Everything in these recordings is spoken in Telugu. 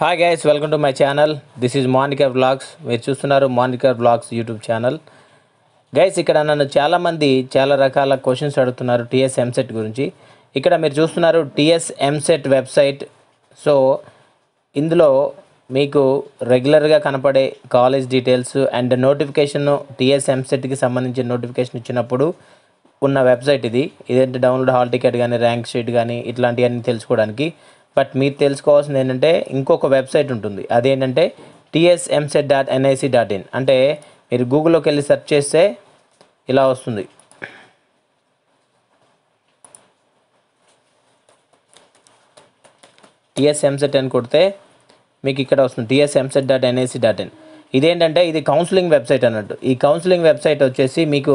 Hi guys welcome to my channel this is Monika blogs మీరు చూస్తున్నారు Monika blogs YouTube channel guys ఇక్కడ నన్ను చాలామంది చాలా రకాల క్వశ్చన్స్ అడుగుతున్నారు టీఎస్ ఎంసెట్ గురించి. ఇక్కడ మీరు చూస్తున్నారు టీఎస్ ఎంసెట్ వెబ్సైట్ సో ఇందులో మీకు రెగ్యులర్గా కనపడే college details and notification TS ఎంసెట్కి సంబంధించిన నోటిఫికేషన్ ఇచ్చినప్పుడు ఉన్న వెబ్సైట్ ఇది. ఇదేంటి డౌన్లోడ్ హాల్ టికెట్ కానీ ర్యాంక్ షీట్ కానీ ఇట్లాంటివన్నీ తెలుసుకోవడానికి. బట్ మీరు తెలుసుకోవాల్సింది ఏంటంటే ఇంకొక వెబ్సైట్ ఉంటుంది. అదేంటంటే TS EAMCET dot NIC dot in అంటే మీరు గూగుల్లోకి వెళ్ళి సెర్చ్ చేస్తే ఇలా వస్తుంది. టీఎస్ ఎంసెట్ అని కొడితే మీకు ఇక్కడ వస్తుంది TS EAMCET dot NIC dot in ఇదేంటంటే ఇది కౌన్సిలింగ్ వెబ్సైట్ అన్నట్టు. ఈ కౌన్సిలింగ్ వెబ్సైట్ వచ్చేసి మీకు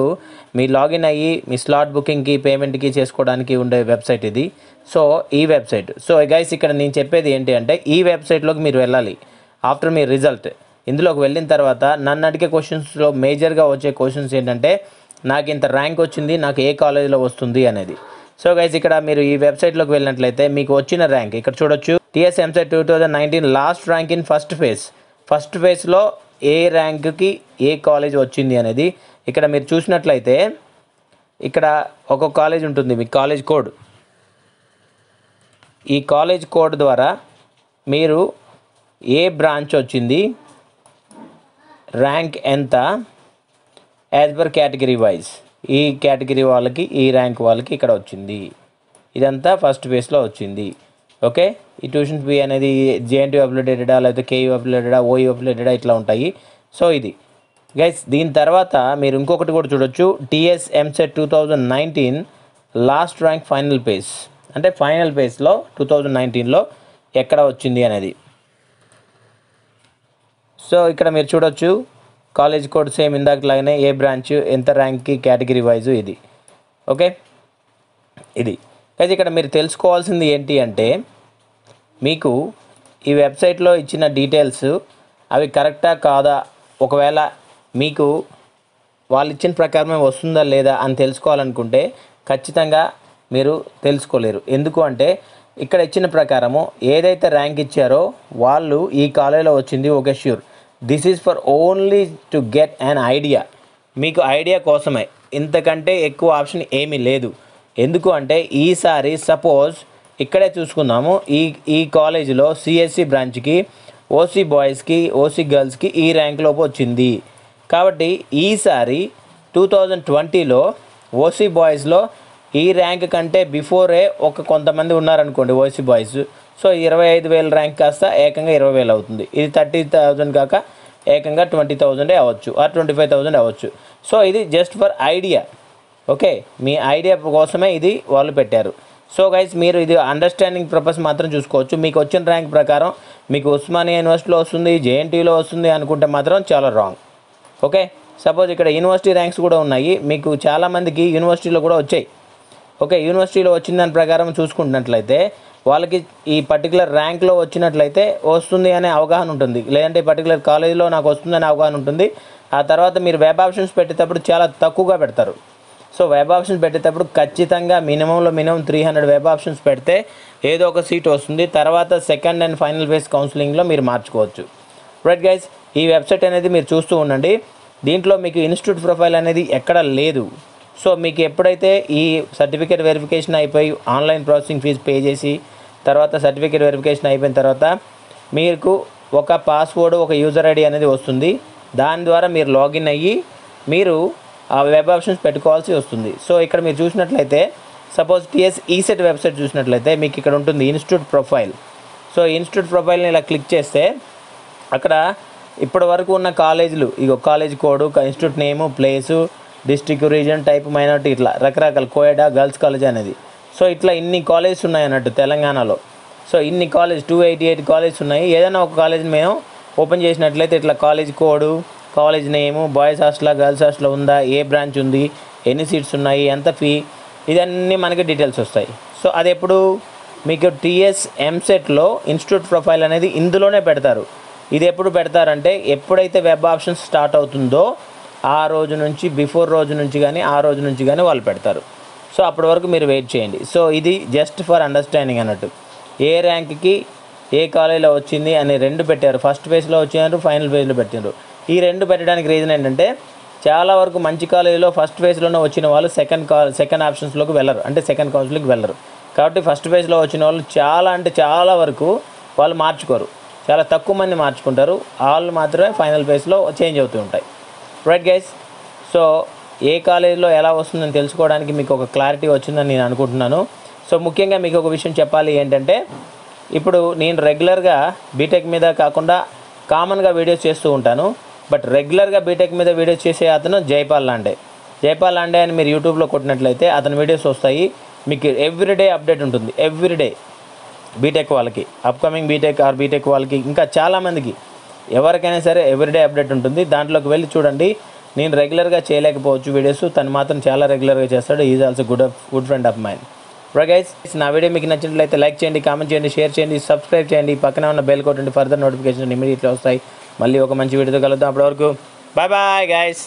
మీ లాగిన్ అయ్యి మీ స్లాట్ బుకింగ్కి పేమెంట్కి చేసుకోవడానికి ఉండే వెబ్సైట్ ఇది. సో ఈ వెబ్సైట్ సో గైస్ ఇక్కడ నేను చెప్పేది ఏంటి అంటే ఈ వెబ్సైట్లోకి మీరు వెళ్ళాలి. ఆఫ్టర్ మీ రిజల్ట్ ఇందులోకి వెళ్ళిన తర్వాత నన్ను అడిగే క్వశ్చన్స్లో మేజర్గా వచ్చే క్వశ్చన్స్ ఏంటంటే నాకు ఇంత ర్యాంక్ వచ్చింది నాకు ఏ కాలేజీలో వస్తుంది అనేది. సో గైస్ ఇక్కడ మీరు ఈ వెబ్సైట్లోకి వెళ్ళినట్లయితే మీకు వచ్చిన ర్యాంక్ ఇక్కడ చూడొచ్చు. TS EAMCET two thousand nineteen last rank in first phase first ఫేజ్లో ఏ ర్యాంక్కి ఏ కాలేజ్ వచ్చింది అనేది ఇక్కడ మీరు చూసినట్లయితే ఇక్కడ ఒక కాలేజ్ ఉంటుంది మీ కాలేజ్ కోడ్. ఈ కాలేజ్ కోడ్ ద్వారా మీరు ఏ బ్రాంచ్ వచ్చింది ర్యాంక్ ఎంత యాజ్ పర్ కేటగిరీ వైజ్. ఈ కేటగిరీ వాళ్ళకి ఈ ర్యాంక్ వాళ్ళకి ఇక్కడ వచ్చింది. ఇదంతా ఫస్ట్ ఫేస్లో వచ్చింది. ఓకే? ఈ ట్యూషన్ ఫీ అనేది జేఎన్టీ అప్లోడెడా లేకపోతే కేయూ అప్లోడెడా ఓయూ అప్లోడెడా ఇట్లా ఉంటాయి. సో ఇది. గైస్ దీని తర్వాత మీరు ఇంకొకటి కూడా చూడొచ్చు. TS EAMCET two thousand nineteen last rank final page అంటే ఫైనల్ పేజ్లో టూ థౌజండ్ నైన్టీన్లో ఎక్కడ వచ్చింది అనేది. సో ఇక్కడ మీరు చూడొచ్చు. కాలేజ్ కోడ్ సేమ్ ఇందాకలాగానే ఏ బ్రాంచ్ ఎంత ర్యాంక్కి కేటగిరీ వైజ్ ఇది. ఓకే? ఇది. అయితే ఇక్కడ మీరు తెలుసుకోవాల్సింది ఏంటి అంటే మీకు ఈ వెబ్సైట్లో ఇచ్చిన డీటెయిల్స్ అవి కరెక్టా కాదా? ఒకవేళ మీకు వాళ్ళు ఇచ్చిన ప్రకారమే వస్తుందా లేదా అని తెలుసుకోవాలనుకుంటే ఖచ్చితంగా మీరు తెలుసుకోలేరు. ఎందుకు అంటే ఇక్కడ ఇచ్చిన ప్రకారము ఏదైతే ర్యాంక్ ఇచ్చారో వాళ్ళు ఈ కాలేజీలో వచ్చింది okay sure this is for only to get an idea. మీకు ఐడియా కోసమే. ఇంతకంటే ఎక్కువ ఆప్షన్ ఏమీ లేదు. ఎందుకు అంటే ఈసారి సపోజ్ ఇక్కడే చూసుకుందాము ఈ ఈ కాలేజీలో సిఎస్సి బ్రాంచ్కి ఓసీ బాయ్స్కి ఓసీ గర్ల్స్కి ఈ ర్యాంక్ లోపు వచ్చింది. కాబట్టి ఈసారి టూ థౌజండ్ ట్వంటీలో ఓసీ బాయ్స్లో ఈ ర్యాంక్ కంటే బిఫోరే ఒక కొంతమంది ఉన్నారనుకోండి ఓసీ బాయ్స్ సో ఇరవై ఐదు వేల ర్యాంక్ కాస్త ఏకంగా ఇరవై వేలు అవుతుంది. ఇది థర్టీ థౌజండ్ కాక ఏకంగా ట్వంటీ థౌజండే అవ్వచ్చు ఆ ట్వంటీ ఫైవ్ థౌజండ్ అవ్వచ్చు. సో ఇది జస్ట్ ఫర్ ఐడియా ఓకే మీ ఐడియా కోసమే ఇది వాళ్ళు పెట్టారు. సో గైస్ మీరు ఇది అండర్స్టాండింగ్ పర్పస్ మాత్రం చూసుకోవచ్చు. మీకు వచ్చిన ర్యాంక్ ప్రకారం మీకు ఉస్మానియా యూనివర్సిటీలో వస్తుంది జేఎన్టీలో వస్తుంది అనుకుంటే మాత్రం చాలా రాంగ్ ఓకే సపోజ్ ఇక్కడ యూనివర్సిటీ ర్యాంక్స్ కూడా ఉన్నాయి. మీకు చాలామందికి యూనివర్సిటీలో కూడా వచ్చాయి. ఓకే యూనివర్సిటీలో వచ్చిన దాని ప్రకారం చూసుకుంటున్నట్లయితే వాళ్ళకి ఈ పర్టికులర్ ర్యాంక్లో వచ్చినట్లయితే వస్తుంది అనే అవగాహన ఉంటుంది. లేదంటే పర్టికులర్ కాలేజీలో నాకు వస్తుందనే అవగాహన ఉంటుంది. ఆ తర్వాత మీరు వెబ్ ఆప్షన్స్ పెట్టేటప్పుడు చాలా తక్కువగా పెడతారు. సో వెబ్ ఆప్షన్స్ పెట్టేటప్పుడు ఖచ్చితంగా మినిమంలో minimum three hundred web options పెడితే ఏదో ఒక సీట్ వస్తుంది. తర్వాత సెకండ్ అండ్ ఫైనల్ ఫేస్ కౌన్సిలింగ్లో మీరు మార్చుకోవచ్చు. రైట్ గైస్ ఈ వెబ్సైట్ అనేది మీరు చూస్తూ ఉండండి. దీంట్లో మీకు ఇన్స్టిట్యూట్ ప్రొఫైల్ అనేది ఎక్కడ లేదు. సో మీకు ఎప్పుడైతే ఈ సర్టిఫికేట్ వెరిఫికేషన్ అయిపోయి ఆన్లైన్ ప్రాసెసింగ్ ఫీజు పే చేసి తర్వాత సర్టిఫికేట్ వెరిఫికేషన్ అయిపోయిన తర్వాత మీకు ఒక పాస్వర్డ్ ఒక యూజర్ ఐడి అనేది వస్తుంది. దాని ద్వారా మీరు లాగిన్ అయ్యి మీరు వెబ్ ఆప్షన్స్ పెట్టుకోవాల్సి వస్తుంది. సో ఇక్కడ మీరు చూసినట్లయితే సపోజ్ టీఎస్ ఈసెట్ వెబ్సైట్ చూసినట్లయితే మీకు ఇక్కడ ఉంటుంది ఇన్స్టిట్యూట్ ప్రొఫైల్ సో ఇన్స్టిట్యూట్ ప్రొఫైల్ని ఇలా క్లిక్ చేస్తే అక్కడ ఇప్పటి వరకు ఉన్న కాలేజీలు ఇగో college code institute name place district region type minority ఇట్లా రకరకాల కోయడా గర్ల్స్ కాలేజ్ అనేది. సో ఇట్లా ఇన్ని కాలేజెస్ ఉన్నాయి అన్నట్టు తెలంగాణలో. సో ఇన్ని college two eighty eight colleges ఉన్నాయి. ఏదైనా ఒక కాలేజ్ మేము ఓపెన్ చేసినట్లయితే ఇట్లా college code college name boys హాస్టలా గర్ల్స్ హాస్టల్ ఉందా ఏ బ్రాంచ్ ఉంది ఎన్ని సీట్స్ ఉన్నాయి ఎంత ఫీ ఇదన్నీ మనకి డీటెయిల్స్ వస్తాయి. సో అది ఎప్పుడు మీకు టీఎస్ ఎంసెట్లో ఇన్స్టిట్యూట్ ప్రొఫైల్ అనేది ఇందులోనే పెడతారు. ఇది ఎప్పుడు పెడతారంటే ఎప్పుడైతే వెబ్ ఆప్షన్ స్టార్ట్ అవుతుందో ఆ రోజు నుంచి బిఫోర్ రోజు నుంచి కానీ ఆ రోజు నుంచి కానీ వాళ్ళు పెడతారు. సో అప్పటి వరకు మీరు వెయిట్ చేయండి. సో ఇది జస్ట్ ఫర్ అండర్స్టాండింగ్ అన్నట్టు. ఏ ర్యాంక్కి ఏ కాలేజీలో వచ్చింది అని రెండు పెట్టారు. ఫస్ట్ ఫేజ్లో వచ్చినారు ఫైనల్ ఫేజ్లో పెట్టినారు ఈ రెండు పెట్టడానికి రీజన్ ఏంటంటే చాలా వరకు మంచి కాలేజీలో ఫస్ట్ ఫేజ్లోనే వచ్చిన వాళ్ళు సెకండ్ కాల్ సెకండ్ ఆప్షన్స్లోకి వెళ్ళరు. అంటే సెకండ్ కౌన్సిలింగ్కి వెళ్ళరు. కాబట్టి ఫస్ట్ ఫేజ్లో వచ్చిన వాళ్ళు చాలా అంటే చాలా వరకు వాళ్ళు మార్చుకోరు. చాలా తక్కువ మంది మార్చుకుంటారు. వాళ్ళు మాత్రమే ఫైనల్ ఫేజ్లో చేంజ్ అవుతూ ఉంటాయి. రైట్ గైస్ సో ఏ కాలేజీలో ఎలా వస్తుందని తెలుసుకోవడానికి మీకు ఒక క్లారిటీ వచ్చిందని నేను అనుకుంటున్నాను. సో ముఖ్యంగా మీకు ఒక విషయం చెప్పాలి ఏంటంటే ఇప్పుడు నేను రెగ్యులర్గా బీటెక్ మీద కాకుండా కామన్గా వీడియోస్ చేస్తూ ఉంటాను. బట్ రెగ్యులర్గా బీటెక్ మీద వీడియోస్ చేసే అతను జైపాల్ లాండే. జైపాల్ లాండే అని మీరు యూట్యూబ్లో కొట్టినట్లయితే అతని వీడియోస్ వస్తాయి. మీకు ఎవ్రీడే అప్డేట్ ఉంటుంది. ఎవ్రీడే బీటెక్ వాళ్ళకి అప్కమింగ్ బీటెక్ ఆర్ బీటెక్ వాళ్ళకి ఇంకా చాలామందికి ఎవరికైనా సరే ఎవ్రీడే అప్డేట్ ఉంటుంది. దాంట్లోకి వెళ్ళి చూడండి. నేను రెగ్యులర్గా చేయలేకపోవచ్చు వీడియోస్. తను మాత్రం చాలా రెగ్యులర్గా చేస్తాడు. Is also good good friend of mine guys నా వీడియో మీకు నచ్చినట్లయితే లైక్ చేయండి కామెంట్ చేయండి షేర్ చేయండి సబ్స్క్రైబ్ చేయండి. పక్కన ఉన్న బెల్ కొట్టండి. ఫర్దర్ నోటిఫికేషన్ ఇమీడియట్లీ వస్తాయి. మళ్ళీ ఒక మంచి వీడియోతో కలుద్దాం. అప్పటివరకు బాయ్ బాయ్ గైస్